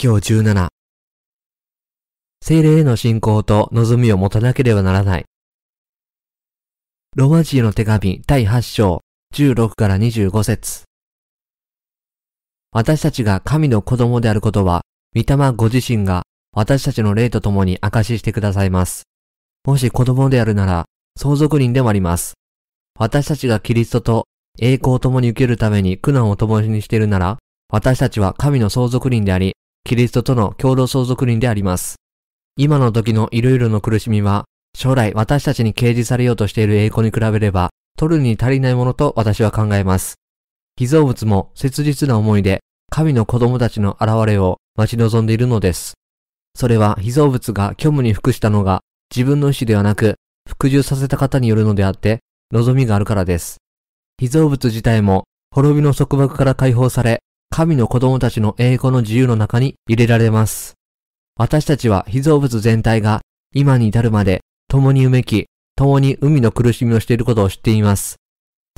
教17精霊への信仰と望みを持たなければならない。ローマ人への手紙第8章16から25節私たちが神の子供であることは、御霊ご自身が私たちの霊と共に証ししてくださいます。もし子供であるなら、相続人でもあります。私たちがキリストと栄光を共に受けるために苦難を共にしているなら、私たちは神の相続人であり、キリストとの共同相続人であります。今の時のいろいろの苦しみは、将来私たちに掲示されようとしている栄光に比べれば、取るに足りないものと私は考えます。被造物も切実な思いで、神の子供たちの現れを待ち望んでいるのです。それは被造物が虚無に服したのが自分の意志ではなく、服従させた方によるのであって、望みがあるからです。被造物自体も滅びの束縛から解放され、神の子供たちの栄光の自由の中に入れられます。私たちは被造物全体が今に至るまで共にうめき、共に海の苦しみをしていることを知っています。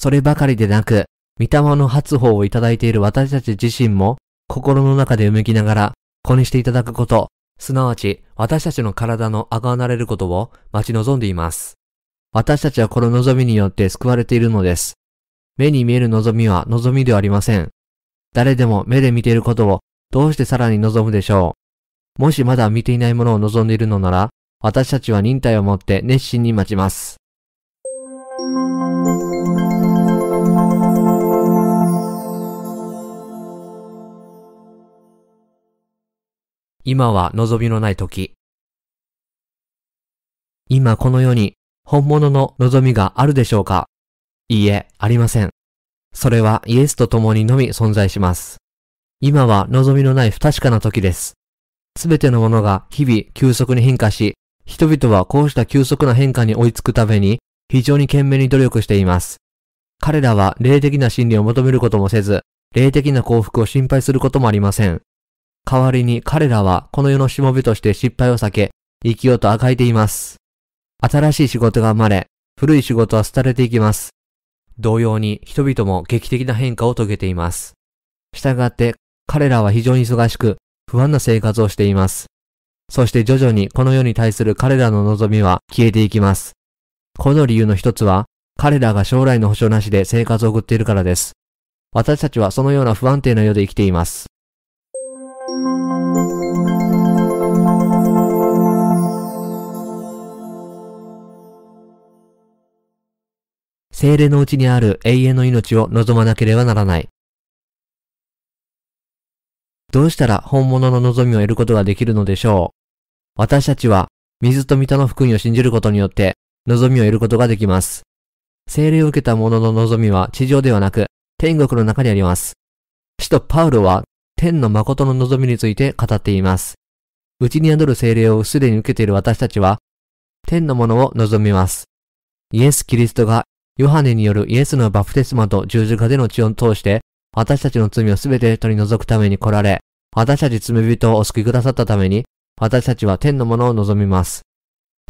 そればかりでなく、御霊の発報をいただいている私たち自身も心の中でうめきながら子にしていただくこと、すなわち私たちの体のあがなれることを待ち望んでいます。私たちはこの望みによって救われているのです。目に見える望みは望みではありません。誰でも目で見ていることをどうしてさらに望むでしょう。もしまだ見ていないものを望んでいるのなら、私たちは忍耐を持って熱心に待ちます。今は望みのない時。今この世に本物の望みがあるでしょうかいいえ、ありません。それはイエスと共にのみ存在します。今は望みのない不確かな時です。すべてのものが日々急速に変化し、人々はこうした急速な変化に追いつくために非常に懸命に努力しています。彼らは霊的な真理を求めることもせず、霊的な幸福を心配することもありません。代わりに彼らはこの世のしもべとして失敗を避け、生きようとあがいています。新しい仕事が生まれ、古い仕事は廃れていきます。同様に人々も劇的な変化を遂げています。したがって彼らは非常に忙しく不安な生活をしています。そして徐々にこの世に対する彼らの望みは消えていきます。この理由の一つは彼らが将来の保証なしで生活を送っているからです。私たちはそのような不安定な世で生きています。精霊のうちにある永遠の命を望まなければならない。どうしたら本物の望みを得ることができるのでしょう？私たちは水と御霊の福音を信じることによって望みを得ることができます。精霊を受けた者の望みは地上ではなく天国の中にあります。使徒パウロは天の誠の望みについて語っています。うちに宿る精霊をすでに受けている私たちは天のものを望みます。イエス・キリストがヨハネによるイエスのバプテスマと十字架での血を通して、私たちの罪をすべて取り除くために来られ、私たち罪人をお救いくださったために、私たちは天のものを望みます。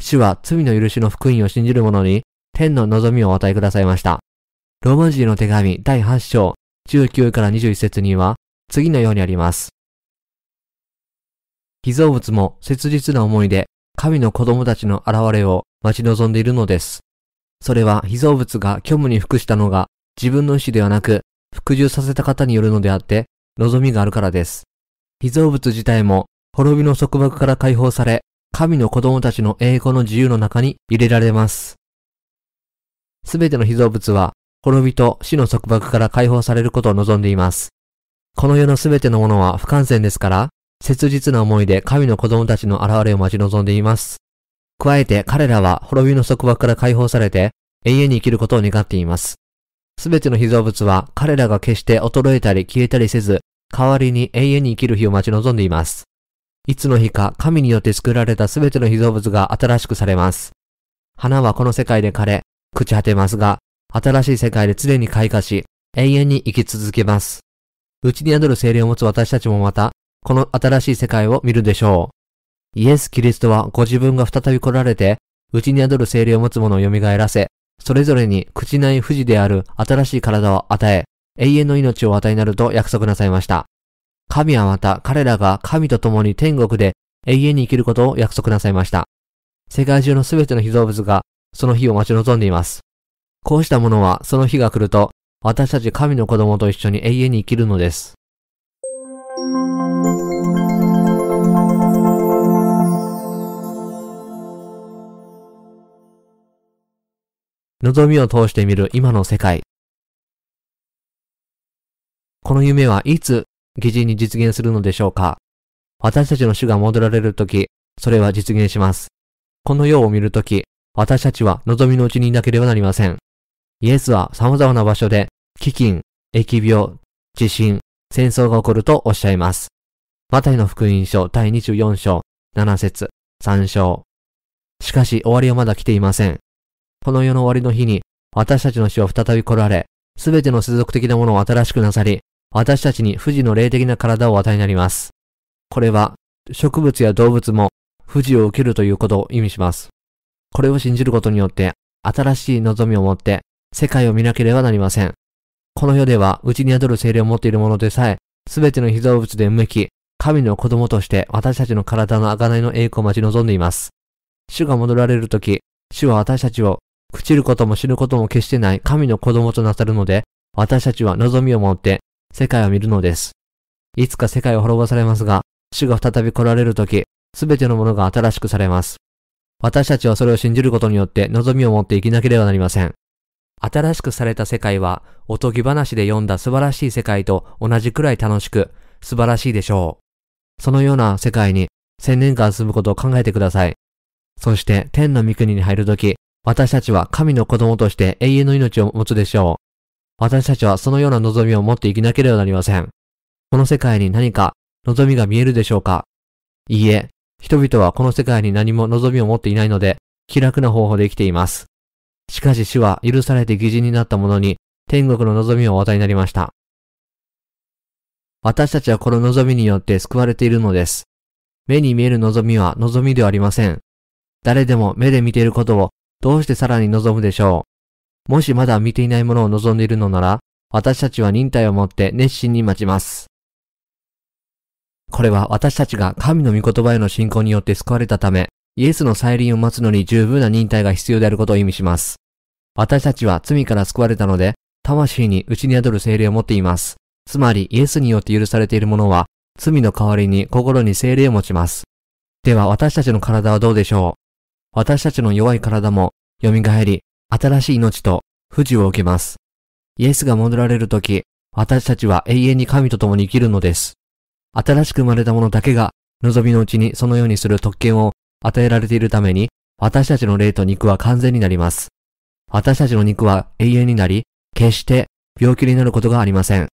主は罪の許しの福音を信じる者に、天の望みをお与えくださいました。ローマ人の手紙第8章19から21節には、次のようにあります。被造物も切実な思いで、神の子供たちの現れを待ち望んでいるのです。それは被造物が虚無に服したのが自分の意志ではなく、服従させた方によるのであって、望みがあるからです。被造物自体も滅びの束縛から解放され、神の子供たちの栄光の自由の中に入れられます。すべての被造物は、滅びと死の束縛から解放されることを望んでいます。この世のすべてのものは不完全ですから、切実な思いで神の子供たちの現れを待ち望んでいます。加えて彼らは滅びの束縛から解放されて永遠に生きることを願っています。すべての被造物は彼らが決して衰えたり消えたりせず、代わりに永遠に生きる日を待ち望んでいます。いつの日か神によって作られたすべての被造物が新しくされます。花はこの世界で枯れ、朽ち果てますが、新しい世界で常に開花し、永遠に生き続けます。内に宿る精霊を持つ私たちもまた、この新しい世界を見るでしょう。イエス・キリストはご自分が再び来られて、内に宿る精霊を持つ者を蘇らせ、それぞれに口内不死である新しい体を与え、永遠の命を与えなると約束なさいました。神はまた彼らが神と共に天国で永遠に生きることを約束なさいました。世界中のすべての被造物がその日を待ち望んでいます。こうしたものはその日が来ると私たち神の子供と一緒に永遠に生きるのです。望みを通してみる今の世界。この夢はいつ擬人に実現するのでしょうか？私たちの主が戻られるとき、それは実現します。この世を見るとき、私たちは望みのうちにいなければなりません。イエスは様々な場所で、飢饉、疫病、地震、戦争が起こるとおっしゃいます。マタイの福音書第24章、7節3章。しかし終わりはまだ来ていません。この世の終わりの日に、私たちの死を再び来られ、すべての世俗的なものを新しくなさり、私たちに不治の霊的な体を与えになります。これは、植物や動物も不治を受けるということを意味します。これを信じることによって、新しい望みを持って、世界を見なければなりません。この世では、うちに宿る精霊を持っているものでさえ、すべての被造物で向き、神の子供として私たちの体の贖いの栄光を待ち望んでいます。主が戻られるとき、主は私たちを朽ちることも死ぬことも決してない神の子供となさるので、私たちは望みを持って世界を見るのです。いつか世界は滅ぼされますが、主が再び来られるとき、すべてのものが新しくされます。私たちはそれを信じることによって望みを持って生きなければなりません。新しくされた世界は、おとぎ話で読んだ素晴らしい世界と同じくらい楽しく、素晴らしいでしょう。そのような世界に千年間住むことを考えてください。そして天の御国に入るとき、私たちは神の子供として永遠の命を持つでしょう。私たちはそのような望みを持って生きなければなりません。この世界に何か望みが見えるでしょうか？いいえ、人々はこの世界に何も望みを持っていないので、気楽な方法で生きています。しかし主は許されて義人になった者に天国の望みをお与えになりました。私たちはこの望みによって救われているのです。目に見える望みは望みではありません。誰でも目で見ていることをどうしてさらに望むでしょう？もしまだ見ていないものを望んでいるのなら、私たちは忍耐を持って熱心に待ちます。これは私たちが神の御言葉への信仰によって救われたため、イエスの再臨を待つのに十分な忍耐が必要であることを意味します。私たちは罪から救われたので、魂に内に宿る精霊を持っています。つまり、イエスによって許されている者は、罪の代わりに心に精霊を持ちます。では、私たちの体はどうでしょう？私たちの弱い体も蘇り、新しい命と富士を受けます。イエスが戻られるとき、私たちは永遠に神と共に生きるのです。新しく生まれた者だけが、望みのうちにそのようにする特権を与えられているために、私たちの霊と肉は完全になります。私たちの肉は永遠になり、決して病気になることがありません。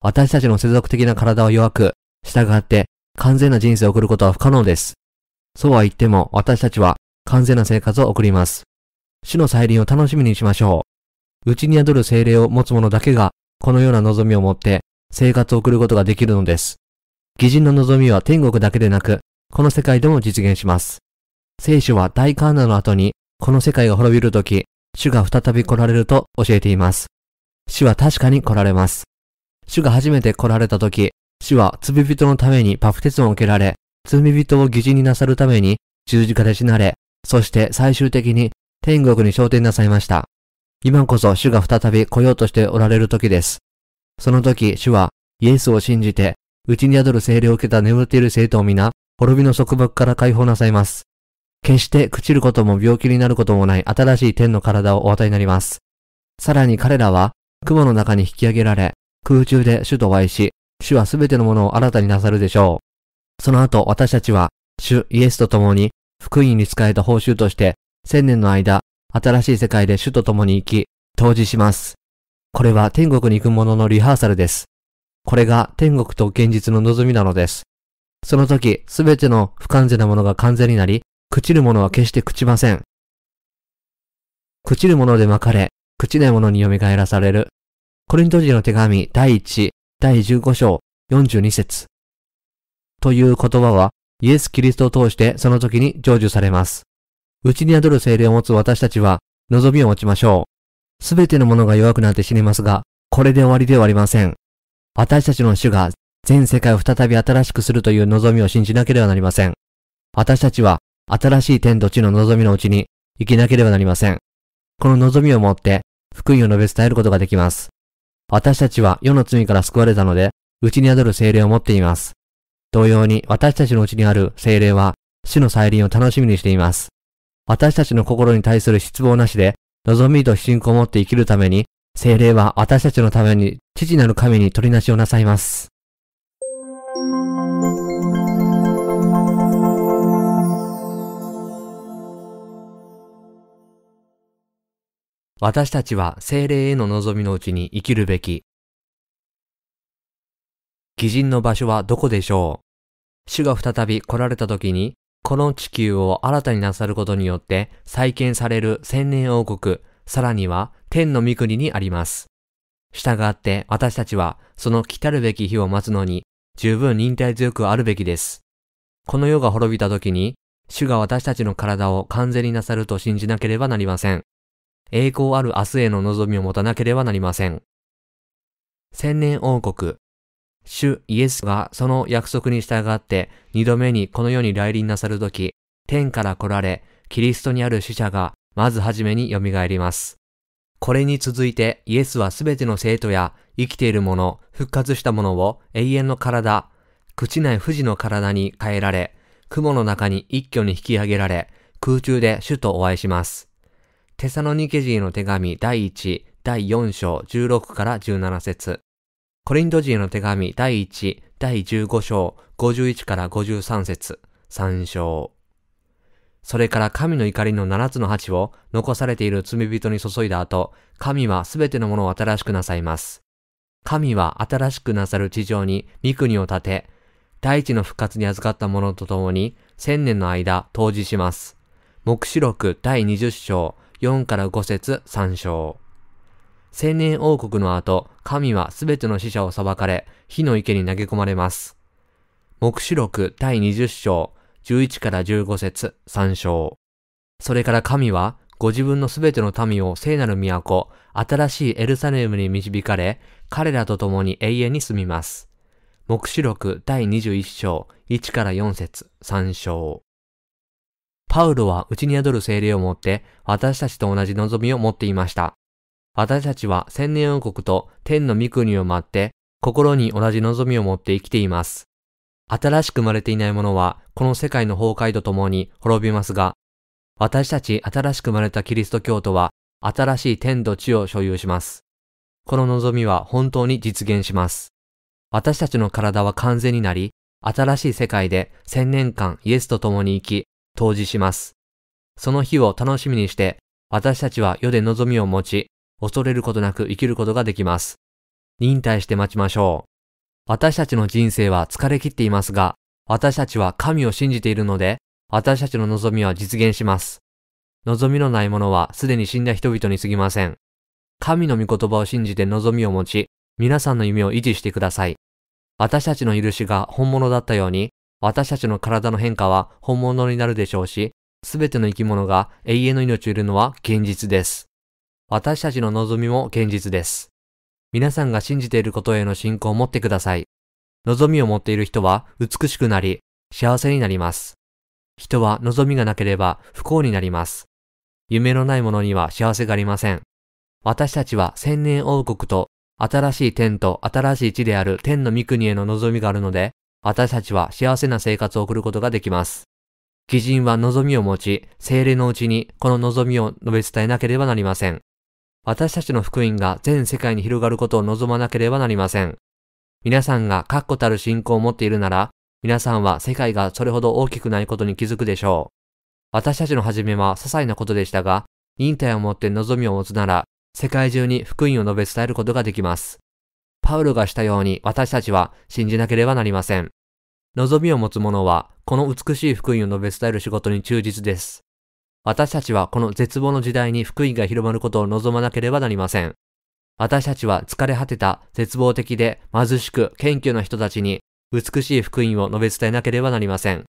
私たちの世俗的な体は弱く、従って完全な人生を送ることは不可能です。そうは言っても私たちは完全な生活を送ります。死の再臨を楽しみにしましょう。内に宿る精霊を持つ者だけが、このような望みを持って生活を送ることができるのです。偽人の望みは天国だけでなく、この世界でも実現します。聖書は大観難の後に、この世界が滅びるとき、主が再び来られると教えています。主は確かに来られます。主が初めて来られたとき、主は罪人のためにパフテスを受けられ、罪人を偽人になさるために十字架で死なれ、そして最終的に天国に昇天なさいました。今こそ主が再び来ようとしておられる時です。その時、主はイエスを信じて、内に宿る精霊を受けた眠っている生徒を皆、滅びの束縛から解放なさいます。決して朽ちることも病気になることもない新しい天の体をお与えになります。さらに彼らは、雲の中に引き上げられ、空中で主とお会いし、主はすべてのものを新たになさるでしょう。その後、私たちは、主イエスと共に福音に仕えた報酬として、千年の間、新しい世界で主と共に生き、当時します。これは天国に行く者のリハーサルです。これが天国と現実の望みなのです。その時、すべての不完全なものが完全になり、朽ちるものは決して朽ちません。朽ちるもので巻かれ、朽ちないものに蘇らされる。コリント人の手紙第1、第15章42節という言葉は、イエス・キリストを通してその時に成就されます。内に宿る精霊を持つ私たちは望みを持ちましょう。すべてのものが弱くなって死にますが、これで終わりではありません。私たちの主が全世界を再び新しくするという望みを信じなければなりません。私たちは新しい天と地の望みのうちに生きなければなりません。この望みを持って福音を述べ伝えることができます。私たちは世の罪から救われたので、内に宿る精霊を持っています。同様に私たちの内にある精霊は死の再臨を楽しみにしています。私たちの心に対する失望なしで、望みと信仰を持って生きるために、精霊は私たちのために父なる神に取りなしをなさいます。私たちは精霊への望みのうちに生きるべき。偽人の場所はどこでしょう？主が再び来られた時に、この地球を新たになさることによって再建される千年王国、さらには天の御国にあります。従って私たちはその来たるべき日を待つのに十分忍耐強くあるべきです。この世が滅びた時に、主が私たちの体を完全になさると信じなければなりません。栄光ある明日への望みを持たなければなりません。千年王国。主イエスがその約束に従って二度目にこの世に来臨なさるとき、天から来られ、キリストにある死者がまずはじめに蘇ります。これに続いてイエスはすべての生徒や生きている者、復活した者を永遠の体、朽ちない富士の体に変えられ、雲の中に一挙に引き上げられ、空中で主とお会いします。テサノニケ人の手紙第1、第4章16から17節コリント人の手紙第1、第15章51から53節3章それから神の怒りの7つの鉢を残されている罪人に注いだ後、神はすべてのものを新しくなさいます。神は新しくなさる地上に御国を建て、大地の復活に預かった者と共に千年の間当時します。目視録第20章4から5節3章。青年王国の後、神はすべての死者を裁かれ、火の池に投げ込まれます。目視録第20章11から15節3章。それから神は、ご自分のすべての民を聖なる都、新しいエルサレムに導かれ、彼らと共に永遠に住みます。目視録第21章1から4節3章。パウロは内に宿る精霊を持って私たちと同じ望みを持っていました。私たちは千年王国と天の御国を待って心に同じ望みを持って生きています。新しく生まれていない者はこの世界の崩壊とともに滅びますが、私たち新しく生まれたキリスト教徒は新しい天と地を所有します。この望みは本当に実現します。私たちの体は完全になり、新しい世界で千年間イエスと共に生き、当時します。その日を楽しみにして、私たちは世で望みを持ち、恐れることなく生きることができます。忍耐して待ちましょう。私たちの人生は疲れ切っていますが、私たちは神を信じているので、私たちの望みは実現します。望みのないものはすでに死んだ人々に過ぎません。神の御言葉を信じて望みを持ち、皆さんの夢を維持してください。私たちの許しが本物だったように、私たちの体の変化は本物になるでしょうし、すべての生き物が永遠の命をいるのは現実です。私たちの望みも現実です。皆さんが信じていることへの信仰を持ってください。望みを持っている人は美しくなり、幸せになります。人は望みがなければ不幸になります。夢のないものには幸せがありません。私たちは千年王国と新しい天と新しい地である天の御国への望みがあるので、私たちは幸せな生活を送ることができます。義人は望みを持ち、精霊のうちにこの望みを述べ伝えなければなりません。私たちの福音が全世界に広がることを望まなければなりません。皆さんが確固たる信仰を持っているなら、皆さんは世界がそれほど大きくないことに気づくでしょう。私たちの初めは些細なことでしたが、忍耐を持って望みを持つなら、世界中に福音を述べ伝えることができます。パウロがしたように私たちは信じなければなりません。望みを持つ者は、この美しい福音を述べ伝える仕事に忠実です。私たちはこの絶望の時代に福音が広まることを望まなければなりません。私たちは疲れ果てた絶望的で貧しく謙虚な人たちに美しい福音を述べ伝えなければなりません。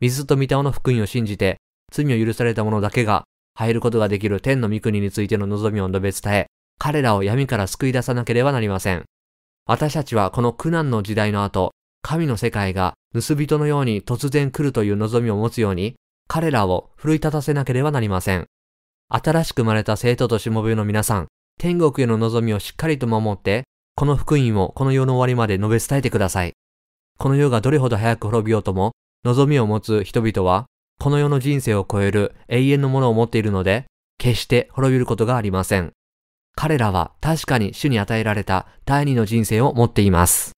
水と御霊の福音を信じて罪を許された者だけが入ることができる天の御国についての望みを述べ伝え、彼らを闇から救い出さなければなりません。私たちはこの苦難の時代の後、神の世界が盗人のように突然来るという望みを持つように、彼らを奮い立たせなければなりません。新しく生まれた生徒としもべの皆さん、天国への望みをしっかりと守って、この福音をこの世の終わりまで述べ伝えてください。この世がどれほど早く滅びようとも、望みを持つ人々は、この世の人生を超える永遠のものを持っているので、決して滅びることがありません。彼らは確かに主に与えられた第二の人生を持っています。